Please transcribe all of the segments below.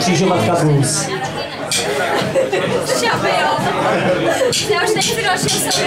Krzyżowatka Blues. Chciałabym ją. Ja już tak najwyraźniej sobie...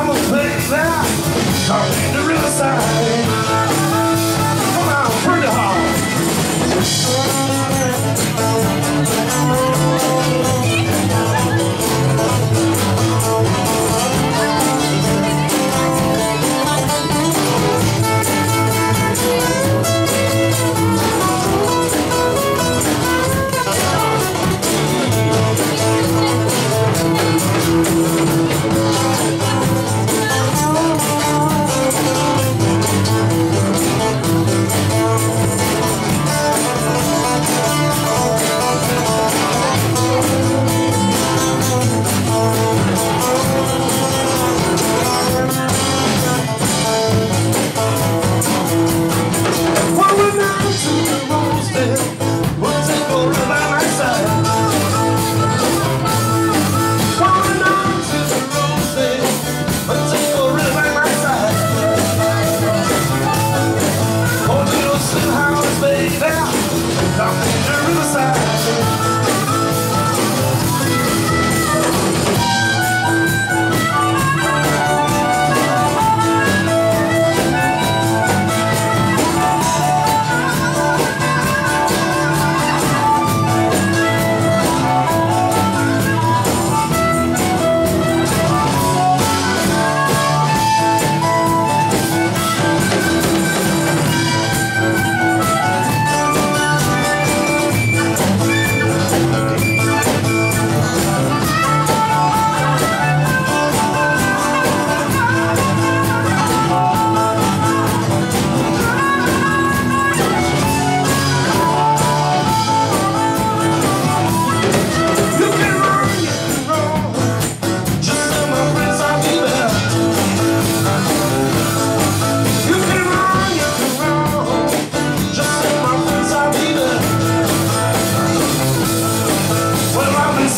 I'm a place now, I'm in the riverside.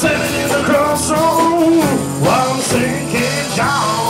sitting in the crossroad. while I'm sinking down.